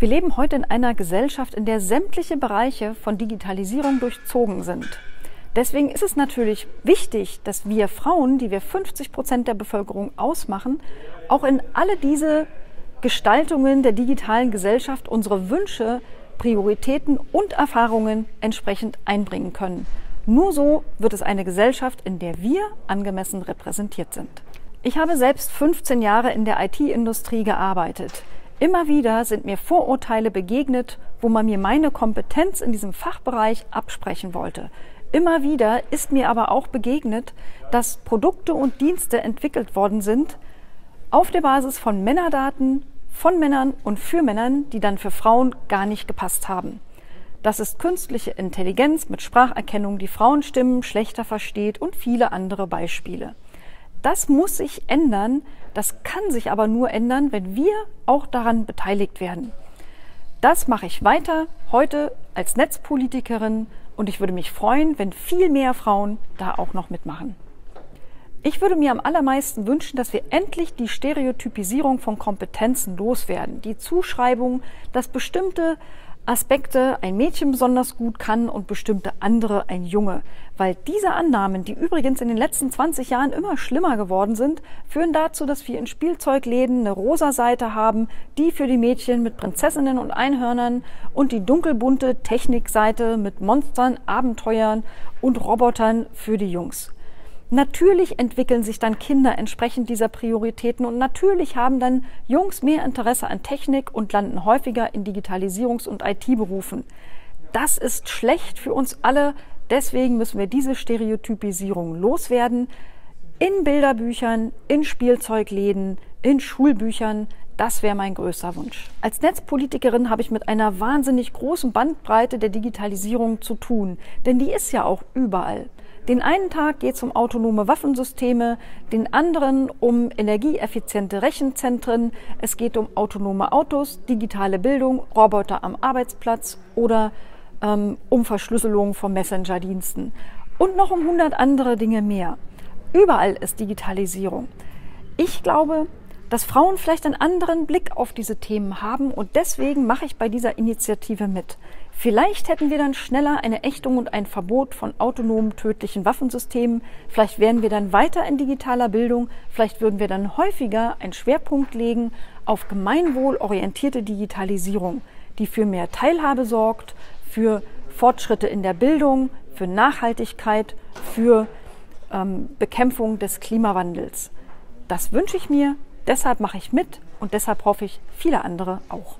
Wir leben heute in einer Gesellschaft, in der sämtliche Bereiche von Digitalisierung durchzogen sind. Deswegen ist es natürlich wichtig, dass wir Frauen, die wir 50 Prozent der Bevölkerung ausmachen, auch in alle diese Gestaltungen der digitalen Gesellschaft unsere Wünsche, Prioritäten und Erfahrungen entsprechend einbringen können. Nur so wird es eine Gesellschaft, in der wir angemessen repräsentiert sind. Ich habe selbst 15 Jahre in der IT-Industrie gearbeitet. Immer wieder sind mir Vorurteile begegnet, wo man mir meine Kompetenz in diesem Fachbereich absprechen wollte. Immer wieder ist mir aber auch begegnet, dass Produkte und Dienste entwickelt worden sind auf der Basis von Männerdaten, von Männern und für Männern, die dann für Frauen gar nicht gepasst haben. Das ist künstliche Intelligenz mit Spracherkennung, die Frauenstimmen schlechter versteht und viele andere Beispiele. Das muss sich ändern. Das kann sich aber nur ändern, wenn wir auch daran beteiligt werden. Das mache ich weiter heute als Netzpolitikerin und ich würde mich freuen, wenn viel mehr Frauen da auch noch mitmachen. Ich würde mir am allermeisten wünschen, dass wir endlich die Stereotypisierung von Kompetenzen loswerden, die Zuschreibung, dass bestimmte Aspekte ein Mädchen besonders gut kann und bestimmte andere ein Junge. Weil diese Annahmen, die übrigens in den letzten 20 Jahren immer schlimmer geworden sind, führen dazu, dass wir in Spielzeugläden eine rosa Seite haben, die für die Mädchen mit Prinzessinnen und Einhörnern und die dunkelbunte Technikseite mit Monstern, Abenteuern und Robotern für die Jungs. Natürlich entwickeln sich dann Kinder entsprechend dieser Prioritäten und natürlich haben dann Jungs mehr Interesse an Technik und landen häufiger in Digitalisierungs- und IT-Berufen. Das ist schlecht für uns alle. Deswegen müssen wir diese Stereotypisierung loswerden. In Bilderbüchern, in Spielzeugläden, in Schulbüchern. Das wäre mein größter Wunsch. Als Netzpolitikerin habe ich mit einer wahnsinnig großen Bandbreite der Digitalisierung zu tun, denn die ist ja auch überall. Den einen Tag geht es um autonome Waffensysteme, den anderen um energieeffiziente Rechenzentren, es geht um autonome Autos, digitale Bildung, Roboter am Arbeitsplatz oder ähm, um Verschlüsselung von Messenger-Diensten und noch um 100 andere Dinge mehr. Überall ist Digitalisierung. Ich glaube, dass Frauen vielleicht einen anderen Blick auf diese Themen haben und deswegen mache ich bei dieser Initiative mit. Vielleicht hätten wir dann schneller eine Ächtung und ein Verbot von autonomen tödlichen Waffensystemen. Vielleicht wären wir dann weiter in digitaler Bildung. Vielleicht würden wir dann häufiger einen Schwerpunkt legen auf gemeinwohlorientierte Digitalisierung, die für mehr Teilhabe sorgt, für Fortschritte in der Bildung, für Nachhaltigkeit, für ähm, Bekämpfung des Klimawandels. Das wünsche ich mir, deshalb mache ich mit und deshalb hoffe ich viele andere auch.